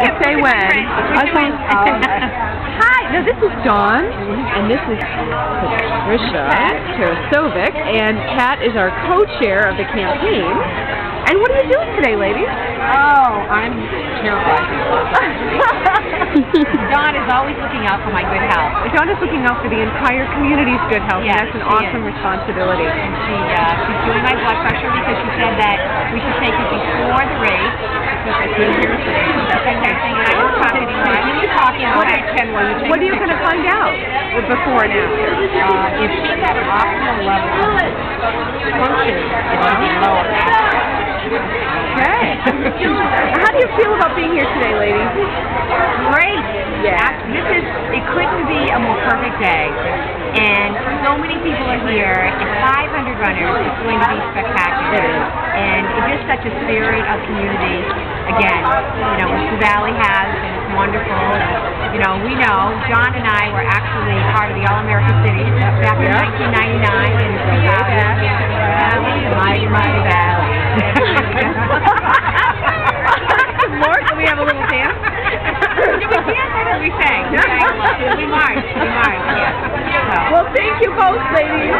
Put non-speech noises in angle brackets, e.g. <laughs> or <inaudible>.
You say when. Think, um, Hi, no, this is Daun, and this is Patricia Tarasovic, and Kat is our co-chair of the campaign. And what are you doing today, ladies? oh, I'm terrified. <laughs> Daun is always looking out for my good health. Daun is looking out for the entire community's good health, Yes, and that's an awesome is. responsibility. And she, uh, she's doing my blood pressure because she said that we should take it before the race. Because I couldn't hear her today. So that's texting I was talking to. You were talking. I'll pretend while you take What are you going to find out before and after? Uh, if she's at an optimal level of functioning, it should be lower. Okay. How do you feel about being here today, ladies? Great. Yeah. This is, it couldn't be a more perfect day. And so many people are here, and 500 runners. It's going to be spectacular. It is. And it's just such a spirit of community. Again, you know, which the Valley has, and it's wonderful. You know, we know, John and I were actually part of the All-American Cities back in Yeah. 1999 in the Valley, mighty, <laughs> mighty Valley. More? Can we have a little dance? Did <laughs> we dance or did we sing? We sang. We marched. We marched, yes. So. Well, thank you both, ladies.